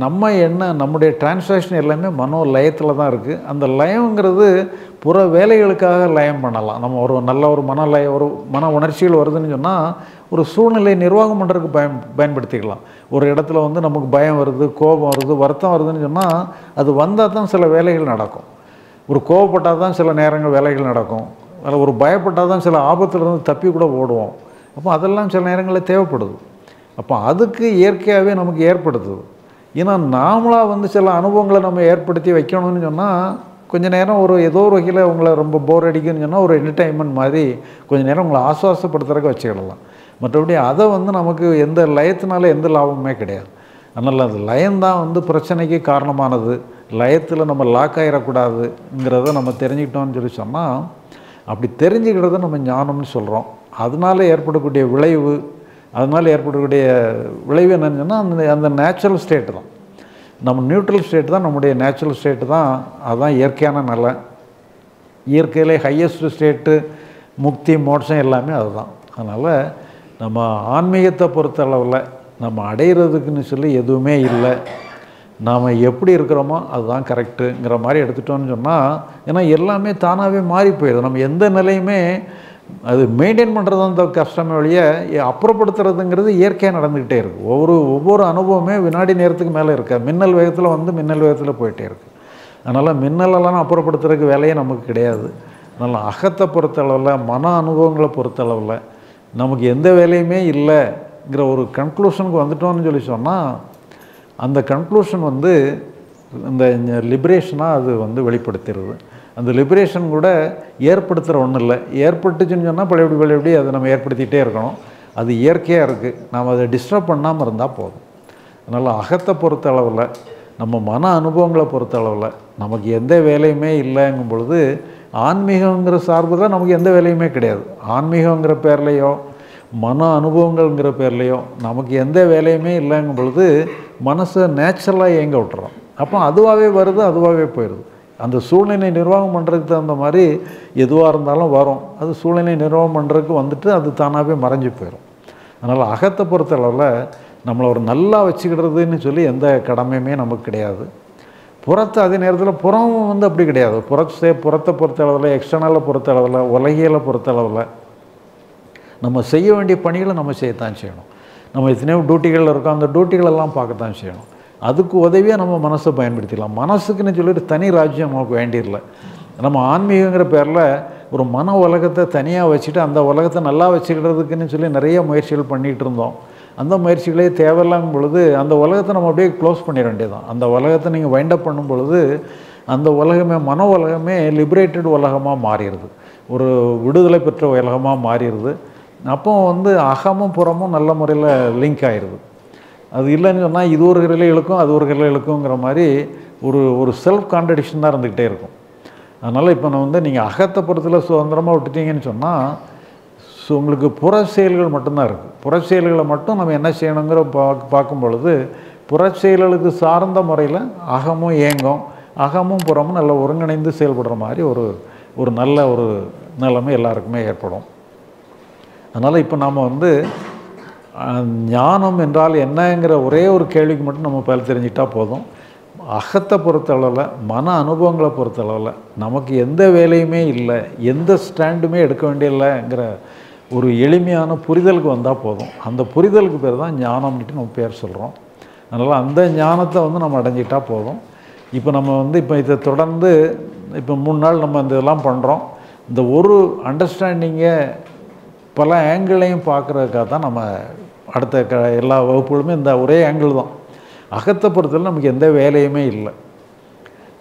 நம்ம என்ன நம்முடைய டிரான்சாக்ஷன் எல்லாமே மனோ லயத்தில் தான் இருக்குது அந்த லயங்கிறது புற வேலைகளுக்காக லயம் பண்ணலாம். நம்ம ஒரு நல்ல ஒரு மன லய ஒரு மன உணர்ச்சிகள் வருதுன்னு சொன்னால் ஒரு சூழ்நிலை நிர்வாகம் பண்ணுறதுக்கு பயன் பயன்படுத்திக்கலாம். ஒரு இடத்துல வந்து நமக்கு பயம் வருது கோபம் வருது வருத்தம் வருதுன்னு சொன்னால் அது வந்தால் தான் சில வேலைகள் நடக்கும். ஒரு கோவப்பட்டால் தான் சில நேரங்கள் வேலைகள் நடக்கும். அதில் ஒரு பயப்பட்டால் தான் சில ஆபத்துலேருந்து தப்பி கூட ஓடுவோம். அப்போ அதெல்லாம் சில நேரங்களில் தேவைப்படுது. அப்போ அதுக்கு இயற்கையாகவே நமக்கு ஏற்படுத்துது ஏன்னா நாமளாக வந்து சில அனுபவங்களை நம்ம ஏற்படுத்தி வைக்கணும்னு சொன்னால் கொஞ்சம் நேரம் ஒரு ஏதோ ஒரு வகையில் உங்களை ரொம்ப போர் அடிக்குன்னு சொன்னால் ஒரு என்டர்டைன்மெண்ட் மாதிரி கொஞ்ச நேரம் உங்களை ஆசுவாசப்படுத்துறதுக்கு வச்சுக்கிடலாம். மற்றபடி அதை வந்து நமக்கு எந்த லயத்தினால எந்த லாபமுமே கிடையாது. அதனால் அது லயம்தான் வந்து பிரச்சனைக்கு காரணமானது. லயத்தில் நம்ம லாக் ஆகிடக்கூடாதுங்கிறத நம்ம தெரிஞ்சுக்கிட்டோம்னு சொல்லி சொன்னால் அப்படி தெரிஞ்சுக்கிறத நம்ம ஞானம்னு சொல்கிறோம் அதனால ஏற்படக்கூடிய விளைவு அதனால் ஏற்படக்கூடிய விளைவு என்னன்னு சொன்னால் அந்த அந்த நேச்சுரல் ஸ்டேட்டு தான். நம்ம நியூட்ரல் ஸ்டேட் தான் நம்முடைய நேச்சுரல் ஸ்டேட்டு தான் அதுதான் இயற்கையான நிலை. இயற்கையிலே ஹையஸ்ட் ஸ்டேட்டு முக்தி மோட்சம் எல்லாமே அதுதான். அதனால் நம்ம ஆன்மீகத்தை பொறுத்தளவில் நம்ம அடையிறதுக்குன்னு சொல்லி எதுவுமே இல்லை. நாம் எப்படி இருக்கிறோமோ அதுதான் கரெக்டுங்கிற மாதிரி எடுத்துட்டோம்னு சொன்னால் ஏன்னா எல்லாமே தானாகவே மாறி போயிடுது. நம்ம எந்த நிலையுமே அது மெயின்டைன் பண்ணுறது அந்த கஷ்டமே வழிய அப்புறப்படுத்துறதுங்கிறது இயற்கையாக நடந்துக்கிட்டே இருக்குது ஒவ்வொரு ஒவ்வொரு அனுபவமே வினாடி நேரத்துக்கு மேலே இருக்க. மின்னல் வேகத்தில் வந்து மின்னல் வேகத்தில் போயிட்டே இருக்குது அதனால் மின்னலெல்லாம் அப்புறப்படுத்துறதுக்கு வேலையே நமக்கு கிடையாது. அதனால் அகத்தை பொறுத்தளவில் மன அனுபவங்களை பொறுத்தளவில் நமக்கு எந்த வேலையுமே இல்லைங்கிற ஒரு கன்க்ளூஷனுக்கு வந்துட்டோம்னு சொல்லி சொன்னால் அந்த கன்க்ளூஷன் வந்து இந்த லிபரேஷனாக அது வந்து வெளிப்படுத்திடுது அந்த லிபரேஷன் கூட ஏற்படுத்துகிற ஒன்றும் இல்லை. ஏற்பட்டுச்சுன்னு சொன்னால் பழையபடி பழையபடி அதை நம்ம ஏற்படுத்திகிட்டே இருக்கணும். அது இயற்கையாக இருக்குது நாம் அதை டிஸ்டர்ப் பண்ணாமல் இருந்தால் போதும். அதனால் அகத்தை பொறுத்த அளவில் நம்ம மன அனுபவங்களை பொறுத்த அளவில் நமக்கு எந்த வேலையுமே இல்லைங்கும் பொழுது ஆன்மீகங்கிற சார்பு தான் நமக்கு எந்த வேலையுமே கிடையாது. ஆன்மீகங்கிற பேர்லேயோ மன அனுபவங்கள்ங்கிற பேர்லேயோ நமக்கு எந்த வேலையுமே இல்லைங்கும் பொழுது மனசை நேச்சுரலாக இயங்க விட்டுறோம். அப்போ அதுவாகவே வருது அதுவாகவே போயிடுது அந்த சூழ்நிலை நிர்வாகம் பண்ணுறதுக்கு தகுந்த மாதிரி எதுவாக இருந்தாலும் வரும். அது சூழ்நிலை நிர்வாகம் பண்ணுறதுக்கு வந்துட்டு அது தானாகவே மறைஞ்சு போயிடும் அதனால் அகத்தை பொறுத்தளவில் நம்மளை ஒரு நல்லா வச்சுக்கிடுறதுன்னு சொல்லி எந்த கடமையுமே நமக்கு கிடையாது. புறத்தை அதே நேரத்தில் புறம் வந்து அப்படி கிடையாது. புறத்தை புறத்தை பொறுத்தளவில் எக்ஸ்டர்னலை பொறுத்தளவில் உலகியலை பொறுத்தளவில் நம்ம செய்ய வேண்டிய பணிகளை நம்ம செய்யத்தான் செய்யணும். நம்ம எத்தனையோ டியூட்டிகளில் இருக்கோம். அந்த டியூட்டிகளெல்லாம் பார்க்கத்தான் செய்யணும். அதுக்கு உதவியாக நம்ம மனசை பயன்படுத்திக்கலாம். மனசுக்குன்னு சொல்லிட்டு தனி ராஜ்யம் நமக்கு வேண்டியதில்லை நம்ம ஆன்மீகங்கிற பேரில் ஒரு மன உலகத்தை தனியாக வச்சுட்டு அந்த உலகத்தை நல்லா வச்சுக்கிறதுக்குன்னு சொல்லி நிறைய முயற்சிகள் பண்ணிகிட்டு இருந்தோம். அந்த முயற்சிகளே தேவையில்லாம பொழுது அந்த உலகத்தை நம்ம அப்படியே க்ளோஸ் பண்ணிட வேண்டியதான் அந்த உலகத்தை நீங்கள் வைண்டப் பண்ணும் பொழுது அந்த உலகமே மன உலகமே லிபரேட்டட் உலகமாக மாறிடுது. ஒரு விடுதலை பெற்ற உலகமாக மாறிடுது. அப்போ வந்து அகமும் புறமும் நல்ல முறையில் லிங்க் ஆயிடுது. அது இல்லைன்னு சொன்னால் இது ஒரு கரையில் இழுக்கும் அது ஒரு கரையில் இழுக்குங்கிற மாதிரி ஒரு ஒரு செல்ஃப் கான்ட்ரடிக்ஷன் தான் இருந்துக்கிட்டே இருக்கும். அதனால் இப்போ நான் வந்து நீங்கள் அகத்தை பொறுத்தில் சுதந்திரமாக விட்டுட்டீங்கன்னு சொன்னால் ஸோ உங்களுக்கு புற செயல்கள் மட்டும்தான் இருக்குது புற செயல்களை மட்டும் நம்ம என்ன செய்யணுங்கிற பார்க்க பார்க்கும் பொழுது புற செயல்களுக்கு சார்ந்த முறையில் அகமும் ஏங்கும் அகமும் புறமும் நல்லா ஒருங்கிணைந்து செயல்படுற மாதிரி ஒரு ஒரு நல்ல ஒரு நிலைமை எல்லாருக்குமே ஏற்படும். அதனால் இப்போ நாம் வந்து ஞானம் என்றால் என்னங்கிற ஒரே ஒரு கேள்விக்கு மட்டும் நம்ம பல தெரிஞ்சிட்டா போதும். அகத்தை பொறுத்தளவில் மன அனுபவங்களை பொறுத்தளவில் நமக்கு எந்த வேலையுமே இல்லை எந்த ஸ்டாண்டுமே எடுக்க வேண்டியதில்லைங்கிற ஒரு எளிமையான புரிதலுக்கு வந்தால் போதும். அந்த புரிதலுக்கு பேர் தான் ஞானம்னுட்டு நம்ம பேர் சொல்கிறோம் அதனால் அந்த ஞானத்தை வந்து நம்ம அடைஞ்சிட்டா போதும். இப்போ நம்ம வந்து இப்போ இதை தொடர்ந்து இப்போ மூணு நாள் நம்ம இந்த இதெல்லாம் பண்ணுறோம் இந்த ஒரு அண்டர்ஸ்டாண்டிங்கை பல ஆங்கிளையும் பார்க்குறதுக்காக தான் நம்ம அடுத்த க எல்லா வகுப்புகளுமே இந்த ஒரே ஆங்கிள் தான். அகத்தை பொறுத்தவரை நமக்கு எந்த வேலையுமே இல்லை.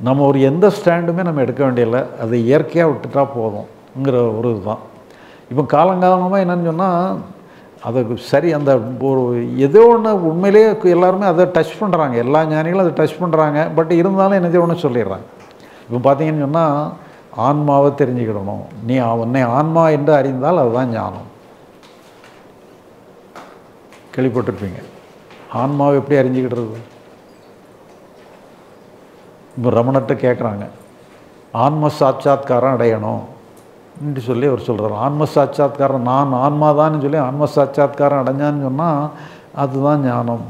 நம்ம ஒரு எந்த ஸ்டாண்டுமே நம்ம எடுக்க வேண்டியதில்லை. அதை இயற்கையாக விட்டுட்டா போதும்ங்கிற ஒரு இதுதான். இப்போ காலங்காலமாக என்னென்னு சொன்னால் அதுக்கு சரி அந்த ஒரு ஏதோ ஒன்று உண்மையிலேயே எல்லாருமே அதை டச் பண்ணுறாங்க எல்லா ஞானிகளும் அதை டச் பண்ணுறாங்க பட் இருந்தாலும் என்னதோ ஒன்று சொல்லிடுறாங்க. இப்போ பார்த்தீங்கன்னு சொன்னால் ஆன்மாவை தெரிஞ்சுக்கிடணும். நீ உன்னை ஆன்மா என்று அறிந்தால் அதுதான் ஞானம். கேள்விப்பட்டிருப்பீங்க. ஆன்மாவை எப்படி அறிஞ்சிக்கிட்டுறது இப்போ ரமணத்தை கேட்குறாங்க ஆன்ம சாட்சாத்காரம் அடையணும். என்று சொல்லி அவர் சொல்கிறார் ஆன்ம சாட்சாத்காரம் நான் ஆன்மா தான் சொல்லி ஆன்ம சாட்சாத்காரம் அடைஞ்சான்னு சொன்னால் அதுதான் ஞானம்.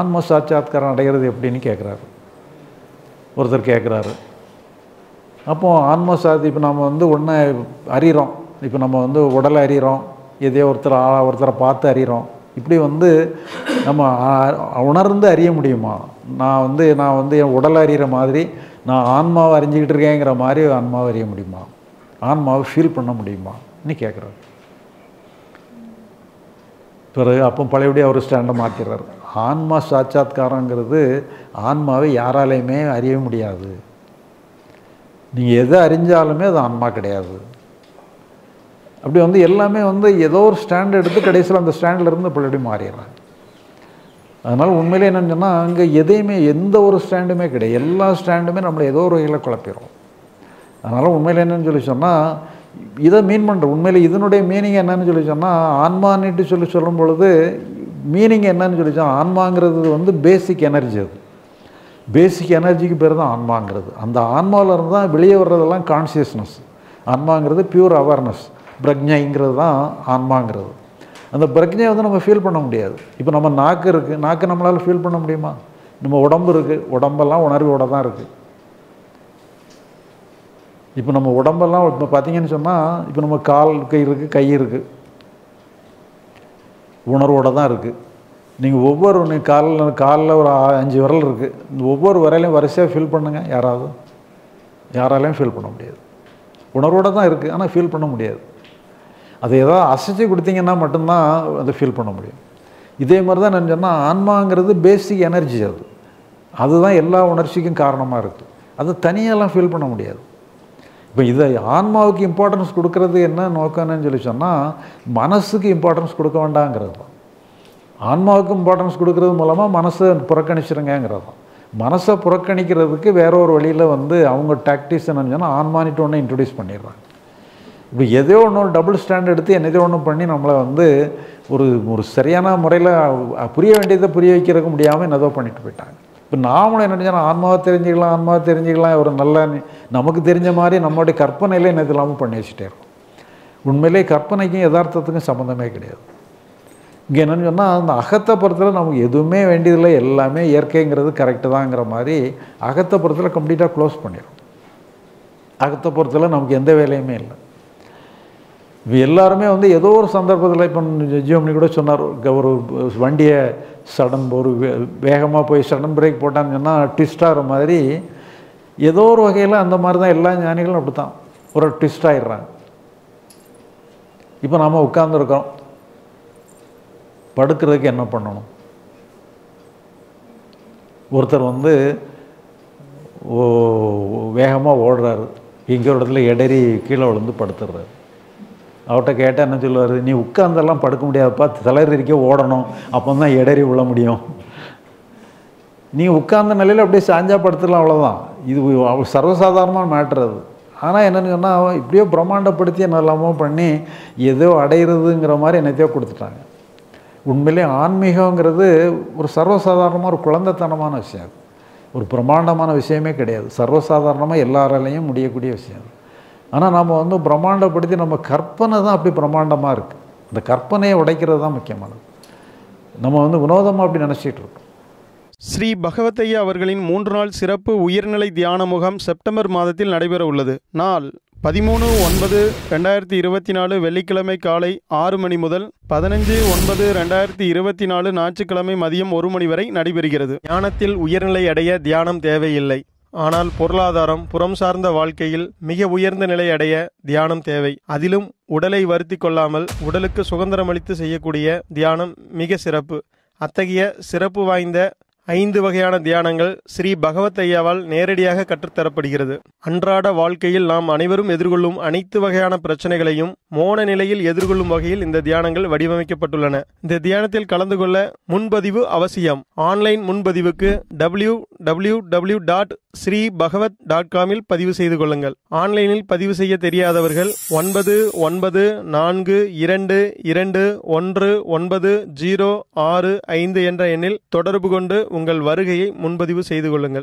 ஆன்ம சாட்சாத்காரம் அடைகிறது எப்படின்னு கேட்குறாரு ஒருத்தர் கேட்குறாரு அப்போது ஆன்ம சாதி இப்போ நம்ம வந்து ஒன்று அறிகிறோம் இப்போ நம்ம வந்து உடலை அறிகிறோம் எதையோ ஒருத்தர் ஒருத்தரை பார்த்து அறிகிறோம். இப்படி வந்து நம்ம உணர்ந்து அறிய முடியுமா? நான் வந்து நான் வந்து என் உடலை அறிகிற மாதிரி நான் ஆன்மாவை அறிஞ்சிக்கிட்டு இருக்கேங்கிற மாதிரி ஆன்மாவை அறிய முடியுமா? ஆன்மாவை ஃபீல் பண்ண முடியுமா? நீ கேட்குறாரு. பிறகு அப்போ பழையபடி அவர் ஸ்டாண்டை மாற்றிடுறாரு ஆன்மா சாட்சாத்காரங்கிறது ஆன்மாவை யாராலையுமே அறிய முடியாது. நீங்கள் எதை அறிஞ்சாலுமே அது ஆன்மா கிடையாது. அப்படி வந்து எல்லாமே வந்து ஏதோ ஒரு ஸ்டாண்ட் எடுத்து கடைசியில் அந்த ஸ்டாண்டில் இருந்து பழையபடி மாறிடுறாங்க. அதனால் உண்மையிலே என்னென்னு சொன்னால் அங்கே எதையுமே எந்த ஒரு ஸ்டாண்டுமே கிடையாது. எல்லா ஸ்டாண்டுமே நம்மளை ஏதோ ஒரு வகையில் குழப்பிடும் அதனால் உண்மையில் என்னன்னு சொல்லி சொன்னால் இதை மீன் பண்ணுற உண்மையில் இதனுடைய மீனிங் என்னன்னு சொல்லி சொன்னால் ஆன்மான்னுட்டு சொல்லி சொல்லும் பொழுது மீனிங் என்னன்னு சொல்லி சொன்னால் ஆன்மாங்கிறது வந்து பேசிக் எனர்ஜி அது. பேசிக் எனர்ஜிக்கு பேர் தான் ஆன்மாங்கிறது. அந்த ஆன்மாவிலேருந்து தான் வெளியே வர்றதெல்லாம் கான்சியஸ்னஸ் ஆன்மாங்கிறது பியூர் அவேர்னஸ் பிரக்ஞைங்கிறது தான் ஆன்மாங்கிறது. அந்த பிரக்ஞையை வந்து நம்ம ஃபீல் பண்ண முடியாது. இப்போ நம்ம நாக்கு இருக்குது நாக்கு நம்மளால் ஃபீல் பண்ண முடியுமா? நம்ம உடம்பு இருக்குது உடம்பெல்லாம் உணர்வோட தான் இருக்குது இப்போ நம்ம உடம்பெல்லாம் இப்போ பார்த்தீங்கன்னு சொன்னால் இப்போ நம்ம கால் கை இருக்குது கை இருக்குது உணர்வோட தான் இருக்குது நீங்கள் ஒவ்வொரு காலில் காலில் ஒரு ஆ- அஞ்சு விரல் இருக்குது இந்த ஒவ்வொரு விரலையும் வரிசையாக ஃபீல் பண்ணுங்கள் யாராவது. யாராலையும் ஃபீல் பண்ண முடியாது. உணர்வோடு தான் இருக்குது ஆனால் ஃபீல் பண்ண முடியாது. அதை ஏதாவது அசைச்சு கொடுத்தீங்கன்னா மட்டும்தான் அதை ஃபீல் பண்ண முடியும். இதே மாதிரி தான் நான் சொன்னால் ஆன்மாங்கிறது பேசிக் எனர்ஜி அது. அதுதான் எல்லா உணர்ச்சிக்கும் காரணமாக இருக்குது அது தனியெல்லாம் ஃபீல் பண்ண முடியாது. இப்போ இதை ஆன்மாவுக்கு இம்பார்ட்டன்ஸ் கொடுக்கறது என்ன நோக்கம்னு சொல்லி சொன்னால் மனசுக்கு இம்பார்ட்டன்ஸ் கொடுக்க வேண்டாங்கிறது தான். ஆன்மாவுக்கு இம்பார்ட்டன்ஸ் கொடுக்கறது மூலமாக மனசை புறக்கணிச்சிருங்கிறது தான். மனசை புறக்கணிக்கிறதுக்கு வேற ஒரு வழியில் வந்து அவங்க டாக்டிஸ் என்னன்னு சொன்னால் ஆன்மானிட்டு ஒன்று இன்ட்ரடியூஸ் பண்ணிடுறாங்க. இப்போ எதோ ஒன்று டபுள் ஸ்டாண்ட் எடுத்து என்னதோ ஒன்று பண்ணி நம்மளை வந்து ஒரு ஒரு சரியான முறையில் புரிய வேண்டியதை புரிய வைக்கிறதுக்கு முடியாமல் என்னதோ பண்ணிட்டு போயிட்டாங்க. இப்போ நாமளும் என்ன நினச்சா ஆன்மாவை தெரிஞ்சுக்கலாம் ஆன்மாவை தெரிஞ்சுக்கலாம் ஒரு நல்ல நமக்கு தெரிஞ்ச மாதிரி நம்மளுடைய கற்பனையில் என்னது இல்லாமல் பண்ணி வச்சுட்டே இருக்கும். உண்மையிலே கற்பனைக்கும் யதார்த்தத்துக்கும் சம்மந்தமே கிடையாது. இங்கே என்னென்னு சொன்னால் அந்த அகத்தை பொறுத்தல நமக்கு எதுவுமே வேண்டியதில்லை எல்லாமே இயற்கைங்கிறது கரெக்டு தாங்கிற மாதிரி அகத்தை பொறுத்தல கம்ப்ளீட்டாக க்ளோஸ் பண்ணிடும் அகத்தை பொறுத்தல நமக்கு எந்த வேலையுமே இல்லை. இப்போ எல்லாருமே வந்து ஏதோ ஒரு சந்தர்ப்பத்தில் இப்போ ஜியோமணி கூட சொன்னார் ஒரு வண்டியை சடன் ஒரு வேகமாக போய் சடன் பிரேக் போட்டான்னு சொன்னால் ட்விஸ்டாகிற மாதிரி ஏதோ ஒரு வகையில் அந்த மாதிரி தான் எல்லா ஞானிகளும் அப்படி தான் ஒரு ட்விஸ்ட் ஆகிடுறாங்க இப்போ நாம் உட்காந்துருக்கோம் படுக்கிறதுக்கு என்ன பண்ணணும்? ஒருத்தர் வந்து ஓ வேகமாக ஓடுறாரு. இங்கே ஒரு இடத்துல இடறி கீழே விழுந்து படுத்துடுறாரு அவர்கிட்ட கேட்டால் என்ன சொல்லுவார்? நீ உட்கார்ந்தெல்லாம் படுக்க முடியாதுப்பா. தளரிக்க ஓடணும். அப்போ தான் இடறி விழ முடியும். நீ உட்கார்ந்த நிலையில் அப்படியே சாஞ்சா படுத்துடலாம் அவ்வளோதான் இது அவ- சர்வசாதாரணமான மேட்ரு அது. ஆனால் என்னென்னு சொன்னால் இப்படியோ பிரம்மாண்டப்படுத்தி என்னெல்லாமோ பண்ணி ஏதோ அடையிறதுங்கிற மாதிரி என்னத்தையோ கொடுத்துட்டாங்க. உண்மையிலே ஆன்மீகங்கிறது ஒரு சர்வசாதாரணமாக ஒரு குழந்தைத்தனமான விஷயம் ஒரு பிரம்மாண்டமான விஷயமே கிடையாது. சர்வசாதாரணமாக எல்லாராலையும் முடியக்கூடிய விஷயம் அது. ஆனால் நம்ம வந்து பிரம்மாண்டப்படுத்தி நம்ம கற்பனை தான் அப்படி பிரம்மாண்டமாக இருக்குது அந்த கற்பனையை உடைக்கிறது தான் முக்கியமானது. நம்ம வந்து வினோதமாக அப்படி நினச்சிட்டு இருக்கோம். ஸ்ரீ பகவத்தையா அவர்களின் மூன்று நாள் சிறப்பு உயர்நிலை தியான முகாம் செப்டம்பர் மாதத்தில் நடைபெற உள்ளது. நாள் பதிமூணு ஒன்பது ரெண்டாயிரத்தி இருபத்தி நாலு வெள்ளிக்கிழமை காலை ஆறு மணி முதல் பதினஞ்சு ஒன்பது ரெண்டாயிரத்தி இருபத்தி நாலு ஞாயிற்றுக்கிழமை மதியம் ஒரு மணி வரை நடைபெறுகிறது. தியானத்தில் உயர்நிலை அடைய தியானம் தேவையில்லை. ஆனால் பொருளாதாரம் புறம் சார்ந்த வாழ்க்கையில் மிக உயர்ந்த நிலை அடைய தியானம் தேவை. அதிலும் உடலை வருத்தி கொள்ளாமல் உடலுக்கு சுதந்திரமளித்து செய்யக்கூடிய தியானம் மிக சிறப்பு. அத்தகைய சிறப்பு வாய்ந்த ஐந்து வகையான தியானங்கள் ஸ்ரீ பகவத் ஐயாவால் நேரடியாக கற்றுத்தரப்படுகிறது. அன்றாட வாழ்க்கையில் நாம் அனைவரும் எதிர்கொள்ளும் அனைத்து வகையான பிரச்சனைகளையும் மோன நிலையில் எதிர்கொள்ளும் வகையில் இந்த தியானங்கள் வடிவமைக்கப்பட்டுள்ளன. இந்த தியானத்தில் கலந்து கொள்ள முன்பதிவு அவசியம். Online முன்பதிவுக்கு W W W dot Shri Bhagavad dot காமில் பதிவு செய்து கொள்ளுங்கள். ஆன்லைனில் பதிவு செய்ய தெரியாதவர்கள் ஒன்பது ஒன்பது நான்கு இரண்டு இரண்டு ஒன்று ஒன்பது ஜீரோ ஆறு ஐந்து என்ற எண்ணில் தொடர்பு கொண்டு உங்கள் வருகையை முன்பதிவு செய்து கொள்ளுங்கள்.